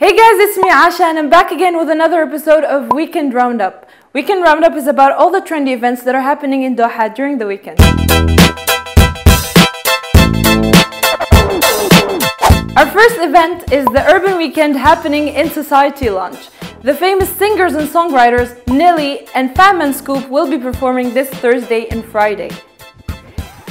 Hey guys, it's me Aisha and I'm back again with another episode of Weekend Roundup. Weekend Roundup is about all the trendy events that are happening in Doha during the weekend. Our first event is the Urban Weekend happening in Society Lounge. The famous singers and songwriters Nelly and Fam and Scoop will be performing this Thursday and Friday.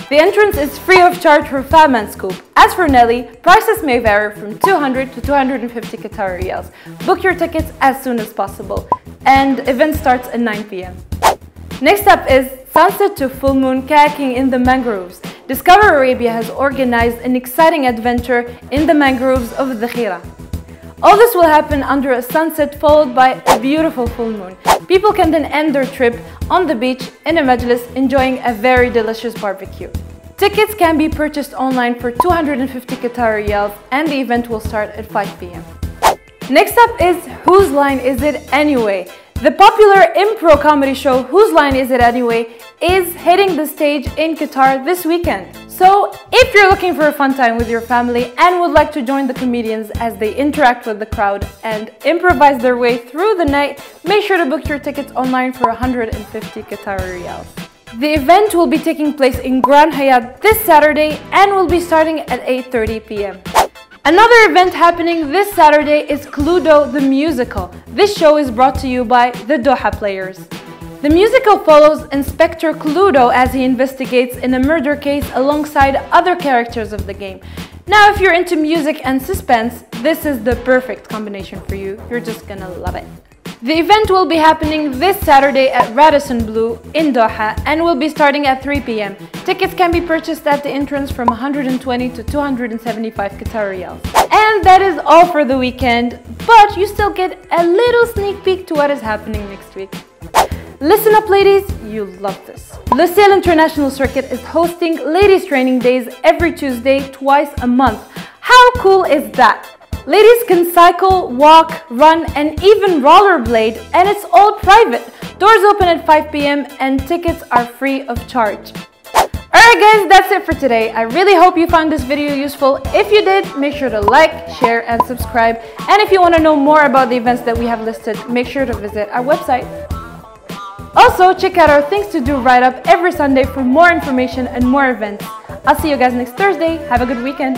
The entrance is free of charge for Fam and Scoop. As for Nelly, prices may vary from 200 to 250 Qatar riyals. Book your tickets as soon as possible. And event starts at 9 p.m. Next up is sunset to full moon kayaking in the mangroves. Discover Arabia has organized an exciting adventure in the mangroves of Thakhira. All this will happen under a sunset followed by a beautiful full moon. People can then end their trip on the beach in a majlis enjoying a very delicious barbecue. Tickets can be purchased online for 250 Qatar riyals and the event will start at 5 p.m. Next up is Whose Line Is It Anyway? The popular impro comedy show Whose Line Is It Anyway is hitting the stage in Qatar this weekend. So, if you're looking for a fun time with your family and would like to join the comedians as they interact with the crowd and improvise their way through the night, make sure to book your tickets online for 150 Qatar riyals. The event will be taking place in Grand Hyatt this Saturday and will be starting at 8.30 p.m. Another event happening this Saturday is Cluedo the Musical. This show is brought to you by the Doha Players. The musical follows Inspector Cluedo as he investigates in a murder case alongside other characters of the game. Now, if you're into music and suspense, this is the perfect combination for you. You're just gonna love it. The event will be happening this Saturday at Radisson Blu in Doha and will be starting at 3 p.m. Tickets can be purchased at the entrance from 120 to 275 Qatar riyals. And that is all for the weekend, but you still get a little sneak peek to what is happening next week. Listen up ladies, you'll love this. Lusail International Circuit is hosting ladies training days every Tuesday twice a month. How cool is that? Ladies can cycle, walk, run and even rollerblade and it's all private. Doors open at 5 p.m. and tickets are free of charge. Alright guys, that's it for today. I really hope you found this video useful. If you did, make sure to like, share and subscribe. And if you want to know more about the events that we have listed, make sure to visit our website. Also, check out our Things to Do write up every Sunday for more information and more events. I'll see you guys next Thursday. Have a good weekend.